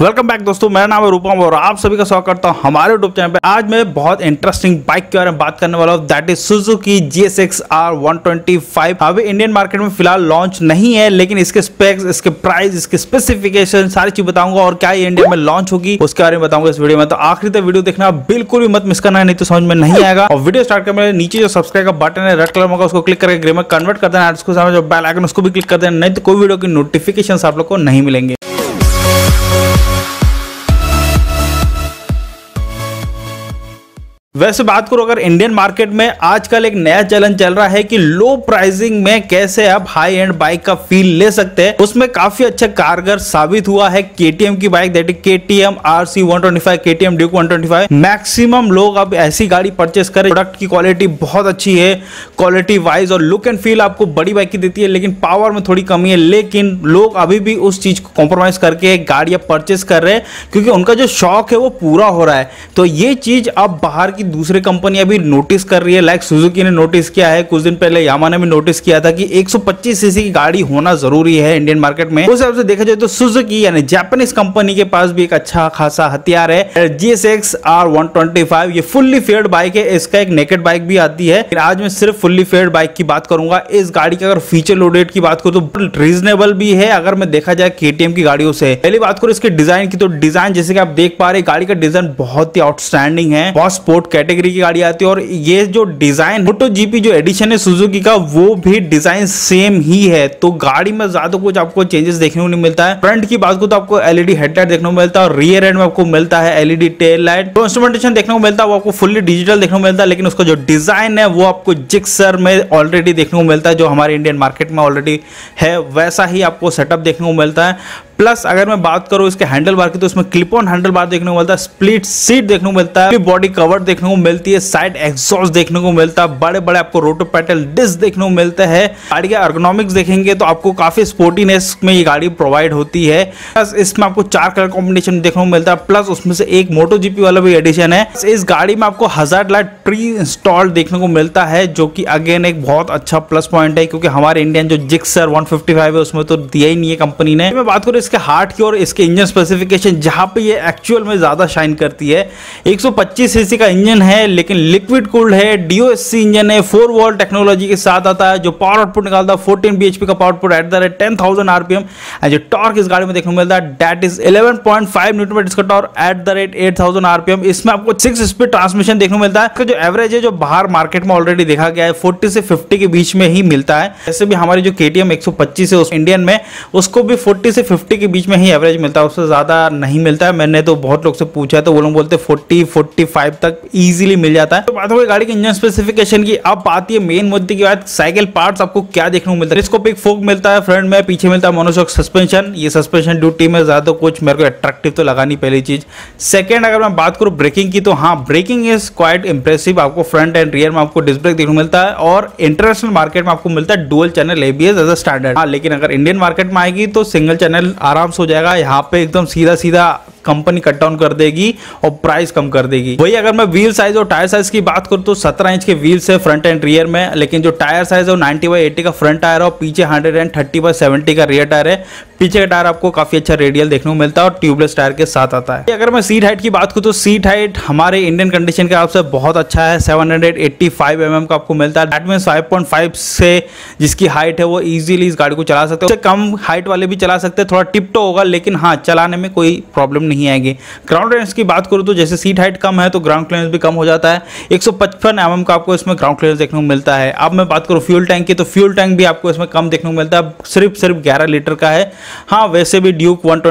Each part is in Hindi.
वेलकम बैक दोस्तों, मेरा नाम है रूपम और आप सभी का स्वागत करता हूँ हमारे यूट्यूब चैनल पे। आज मैं बहुत इंटरेस्टिंग बाइक के बारे में बात करने वाला हूँ that is Suzuki GSX R125 अभी इंडियन मार्केट में फ़िलहाल लॉन्च नहीं है, लेकिन इसके स्पेक्स इसके प्राइस इसके स्पेसिफिकेशन सारी चीज़ बताऊँगा और क्या इंडिया में लॉन्च होगी, उसके बारे में बताऊँगा इस वीडियो में। तो आखिरी तक वीडियो देखना, बिल्कुल भी मत मिस करना है नहीं तो समझ में नहीं आएगा। और वीडियो स्टार्ट करने नीचे जो सब्सक्राइब का बटन है रेड कलर में उसको क्लिक करके ग्रे में कन्वर्ट कर देना उसको जो बेल आइकन उसको भी क्लिक कर देना, नहीं तो कोई वीडियो की नोटिफिकेशन आप लोग को नहीं मिलेंगे। वैसे बात करो, अगर इंडियन मार्केट में आजकल एक नया चलन चल रहा है कि लो प्राइसिंग में कैसे आप हाई एंड बाइक का फील ले सकते हैं, उसमें काफ़ी अच्छा कारगर साबित हुआ है केटीएम की bike that is KTM RC 125 KTM Duke 125 maximum लोग अब ऐसी गाड़ी परचेस करें प्रोडक्ट की क्वालिटी बहुत अच्छी है क्वालिटी वाइज और लुक एंड फील आपको बड़ी बाइक की देती है, लेकिन पावर में थोड़ी कमी है, लेकिन लोग अभी भी उस चीज़ को कॉम्प्रोमाइज करके गाड़ियाँ परचेस कर रहे हैं, क्योंकि उनका जो शौक है वो पूरा हो रहा है। तो ये चीज़ अब बाहर की दूसरी कंपनियाँ भी नोटिस कर रही है लाइक सुजुकी ने नोटिस किया है, कुछ दिन पहले यामा ने भी नोटिस किया था कि 125 सीसी की गाड़ी होना ज़रूरी है इंडियन मार्केट में। उस हिसाब से देखा जाए तो सुजुकी यानी जापानीज कंपनी के पास भी एक अच्छा खासा हथियार है। GSX R one twenty five ये फुल्ली फेयर्ड बाइक है। इसका एक नेकेड बाइक भी आती है। आज मैं सिर्फ़ फुल्ली फेयर्ड बाइक की बात करूँगा। इस गाड़ी की अगर फीचर लोडेड की बात करूँ तो रीजनेबल भी है, अगर मैं देखा जाए केटीएम की गाड़ियों से। पहली बात करूँ इसके डिज़ाइन की तो डिज़ाइन जैसे कि आप देख पा रहे गाड़ी का डिज़ाइन बहुत ही आउटस्टैंडिंग है। बहुत स्पोर्ट कैटेगरी की गाड़ी आती है और ये जो डिज़ाइन मोटो जीपी जो एडिशन है सुजुकी का, वो भी डिज़ाइन सेम ही है। तो गाड़ी में ज़्यादा कुछ आपको चेंजेस देखने को नहीं मिलता है। फ्रंट की बात को तो आपको एलईडी हेडलाइट देखने को मिलता है रियर एंड में आपको मिलता है एलईडी टेल लाइट तो इंस्ट्रूमेंटेशन देखने को मिलता है, वो आपको फुल्ली डिजिटल देखने को मिलता है, लेकिन उसका जो डिज़ाइन है, वो आपको जिक्सर में ऑलरेडी देखने को मिलता है, जो हमारे इंडियन मार्केट में ऑलरेडी है, वैसा ही आपको सेटअप देखने को मिलता है। प्लस अगर मैं बात करूँ इसके हैंडल बार की तो इसमें क्लिप ऑन हैंडल बार देखने को मिलता है स्प्लिट सीट देखने को मिलता है बॉडी कवर देखने को मिलती है साइड एग्जॉस्ट देखने को मिलता है बड़े बड़े आपको रोटो पैटल डिस्क देखने को मिलता है। गाड़ी के अर्गोनॉमिक्स देखेंगे तो आपको काफ़ी स्पोर्टीनेस में ये गाड़ी प्रोवाइड होती है। प्लस इसमें आपको चार कलर कॉम्बिनेशन देखने को मिलता है प्लस उसमें से एक मोटो जीपी वाला भी एडिशन है। इस गाड़ी में आपको हज़ार लाइट प्री इंस्टॉल्ड देखने को मिलता है, जो कि अगेन एक बहुत अच्छा प्लस पॉइंट है, क्योंकि हमारे इंडियन जो जिक्सर 155 है, उसमें तो दिया ही नहीं है कंपनी ने। मैं बात करूँ इसके हार्ट की और इसके इंजन स्पेसिफिकेशन जहाँ पे ये एक्चुअल में ज़्यादा शाइन करती है। 125 सीसी का इंजन है, लेकिन लिक्विड कूल्ड है डीओएससी इंजन है, फोर वॉल टेक्नोलॉजी के साथ आता है, जो पावर आउटपुट निकालता है फोर्टीन बीएचपी का power output at the rate ten thousand RPM and जो टॉर्क इस गाड़ी में देखने को मिलता है that is eleven point five newton meter इसका torque at the rate eight thousand RPM इसमें आपको सिक्स स्पीड ट्रांसमिशन देखने को मिलता है। जो एवरेज है, जो बाहर मार्केट में ऑलरेडी देखा गया है फोर्टी से फिफ्टी के बीच में ही मिलता है। जैसे भी हमारी जो के टी एम है, उस इंडियन में, उसको भी फोर्टी से फिफ्टी के बीच में ही एवरेज मिलता है, उससे ज़्यादा नहीं मिलता है। मैंने तो बहुत लोग से पूछा है तो वो लोग बोलते फोर्टी फोर्टी फाइव तक इजीली मिल जाता है। तो बात हो गाड़ी के इंजन स्पेसिफिकेशन की, अब आती है मेन मुद्दे की बात साइकिल पार्ट्स आपको क्या देखने को मिलता है? इसको एक फोक मिलता है फ्रंट में, पीछे मिलता है मोनोशॉक सस्पेंशन ये सस्पेंशन ड्यूटी में ज़्यादा कुछ मेरे को अट्रैक्टिव तो लगा नहीं पहली चीज़। सेकेंड अगर मैं बात करूँ ब्रेकिंग की तो हाँ ब्रेकिंग इज़ क्वाइट इंप्रेसिव आपको फ्रंट एंड रियर में आपको डिस्क ब्रेक देखने को मिलता है और इंटरनेशनल मार्केट में आपको मिलता है dual channel ABS as a standard लेकिन अगर इंडियन मार्केट में आएगी तो सिंगल चैनल आराम से हो जाएगा। यहाँ पे एकदम सीधा सीधा कंपनी कट डाउन कर देगी और प्राइस कम कर देगी। वही अगर मैं व्हील साइज़ और टायर साइज़ की बात करूँ तो 17 इंच के व्हील्स है फ्रंट एंड रियर में, लेकिन जो टायर साइज़ है वो 90 बाई 80 का फ्रंट टायर और पीछे 130 बाई 70 का रियर टायर है। पीछे का टायर आपको काफ़ी अच्छा रेडियल देखने को मिलता है और ट्यूबलेस टायर के साथ आता है। अगर मैं सीट हाइट की बात करूँ तो सीट हाइट हमारे इंडियन कंडीशन के हिसाब से बहुत अच्छा है। सेवन mm का आपको मिलता है। दैट मीन से जिसकी हाइट है वो इजिली इस गाड़ी को चला सकते हैं। कम हाइट वाले भी चला सकते हैं। थोड़ा टिपटो होगा, लेकिन हाँ चलाने में कोई प्रॉब्लम नहीं आएगी। ग्राउंड क्लियरेंस की बात करूँ तो जैसे सीट हाइट कम है तो ग्राउंड क्लियरेंस भी कम हो जाता है। एक सौ mm का आपको इसमें ग्राउंड क्लियरेंस देखने को मिलता है। अब मैं बात करूँ फ्यूल टैंक की तो फ्यूल टैंक भी आपको इसमें कम देखने को मिलता है। सिर्फ़ सिर्फ़ ग्यारह लीटर का है। हाँ वैसे भी ड्यूक वन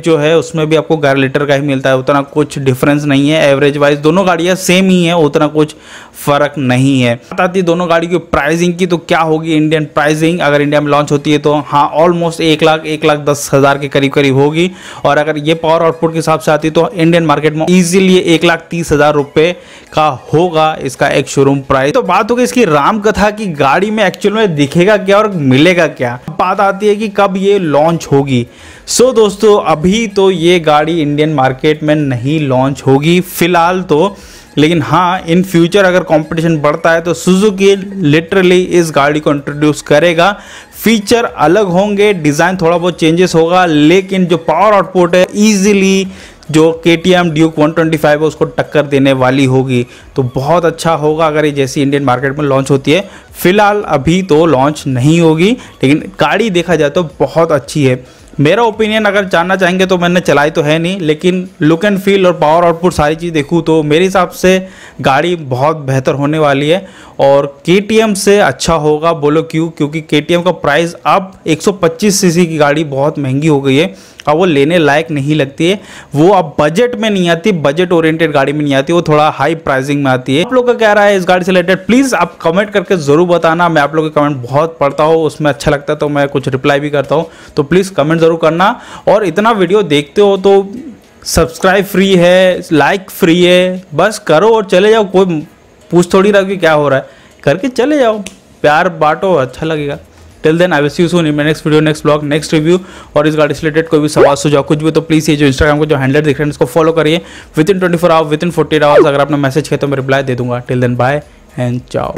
जो है, उसमें भी आपको ग्यारह लीटर का ही मिलता है। उतना कुछ डिफरेंस नहीं है। एवरेज वाइज दोनों गाड़ियाँ सेम ही है, उतना कुछ फ़र्क नहीं है। बात आती दोनों गाड़ी की प्राइसिंग की तो क्या होगी इंडियन प्राइसिंग अगर इंडिया में लॉन्च होती है तो हाँ ऑलमोस्ट एक लाख एक लाख दस हज़ार के करीब करीब होगी। और अगर ये पावर आउटपुट के हिसाब से आती तो इंडियन मार्केट में इजीली एक लाख तीस हज़ार रुपए का होगा इसका एक शोरूम प्राइस तो बात होगी इसकी राम कथा की गाड़ी में एक्चुअल में दिखेगा क्या और मिलेगा क्या? बात आती है कि कब ये लॉन्च होगी। सो so, दोस्तों अभी तो ये गाड़ी इंडियन मार्केट में नहीं लॉन्च होगी। फ़िलहाल तो लेकिन हाँ इन फ्यूचर अगर कंपटीशन बढ़ता है तो सुजुकी लिटरली इस गाड़ी को इंट्रोड्यूस करेगा। फीचर अलग होंगे डिज़ाइन थोड़ा बहुत चेंजेस होगा, लेकिन जो पावर आउटपुट है ईजिली जो K T M Duke one twenty five है, उसको टक्कर देने वाली होगी। तो बहुत अच्छा होगा अगर ये जैसी इंडियन मार्केट में लॉन्च होती है। फ़िलहाल अभी तो लॉन्च नहीं होगी, लेकिन गाड़ी देखा जाए तो बहुत अच्छी है। मेरा ओपिनियन अगर जानना चाहेंगे तो मैंने चलाई तो है नहीं, लेकिन लुक एंड फील और पावर आउटपुट सारी चीज़ देखूँ तो मेरे हिसाब से गाड़ी बहुत बेहतर होने वाली है और के से अच्छा होगा बोलो क्यों? क्योंकि के का प्राइस अब 125 सीसी की गाड़ी बहुत महँगी हो गई है। अब वो लेने लायक नहीं लगती है। वो अब बजट में नहीं आती बजट ओरिएंटेड गाड़ी में नहीं आती, वो थोड़ा हाई प्राइसिंग में आती है। आप लोग का क्या रहा है इस गाड़ी से रिलेटेड प्लीज़ आप कमेंट करके ज़रूर बताना। मैं आप लोग के कमेंट बहुत पढ़ता हूँ, उसमें अच्छा लगता है तो मैं कुछ रिप्लाई भी करता हूँ। तो प्लीज़ कमेंट ज़रूर करना। और इतना वीडियो देखते हो तो सब्सक्राइब फ्री है लाइक फ्री है, बस करो और चले जाओ। कोई पूछ थोड़ी रहा कि क्या हो रहा है। करके चले जाओ। प्यार बांटो अच्छा लगेगा। Till then I wish you soon in my next video next blog next review और इस गाड़ी से रिलेटेड कोई भी सवाल, सुझाव, कुछ भी तो प्लीज़ ये जो इंस्टाग्राम को जो हैंडल दिख रहे हैं, इसको फॉलो करिए। Within twenty four hours within forty hours अगर आपने मैसेज किया तो मैं रिप्लाई दे दूँगा। Till then bye and ciao